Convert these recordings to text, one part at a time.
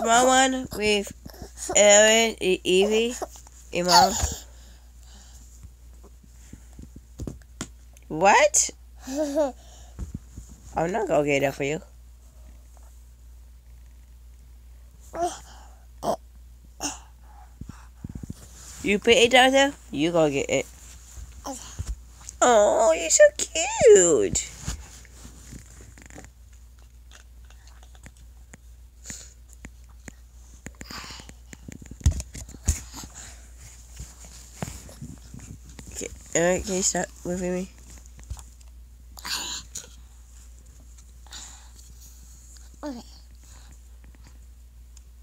small one with Aaron, Evie, and mom. What? I'm not gonna get that for you. You put it down there, you gonna get it. Oh, you're so cute. Alright, can you stop moving me?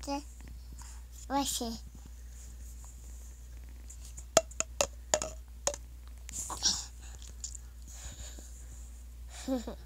Okay. What's it? Papa.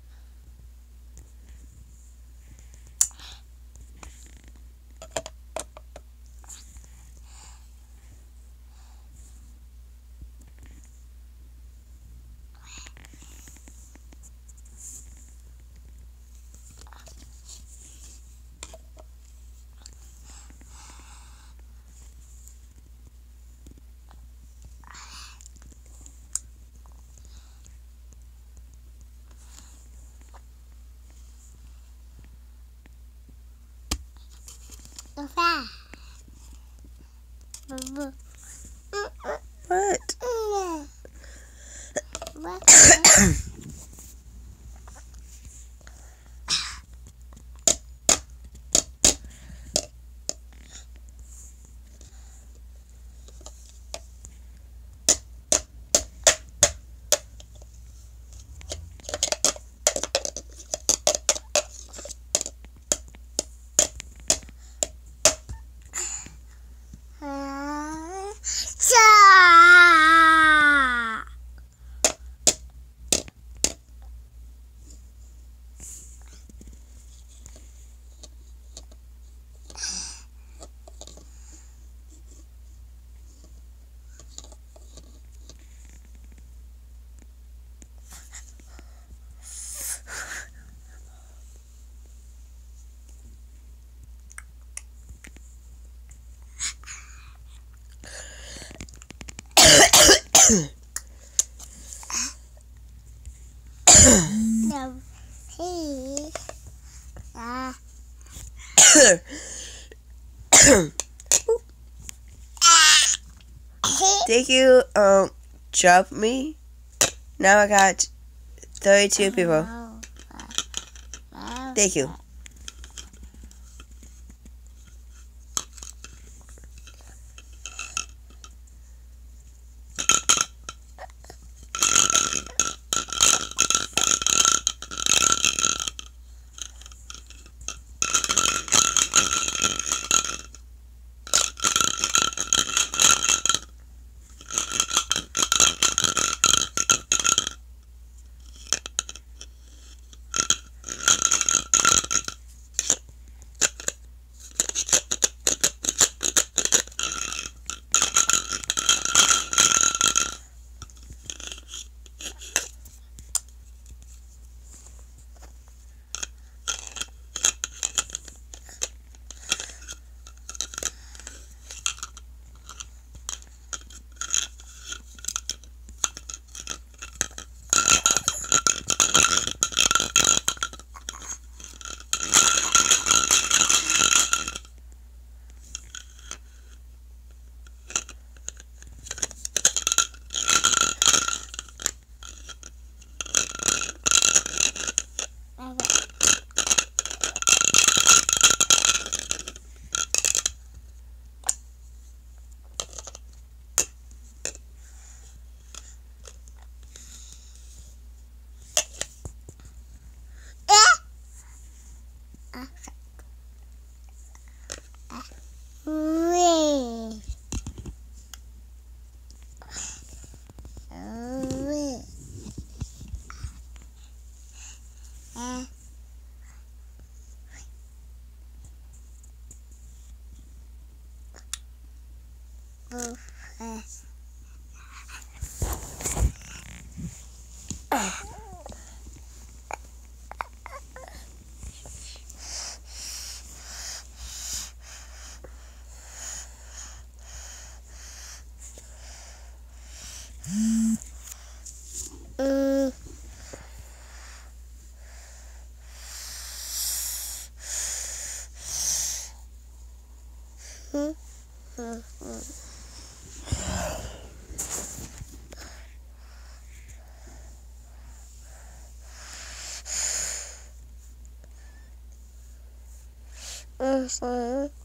Thank you, um, drop me. Now I got 32 people. Thank you. うん。うん Mm-hmm.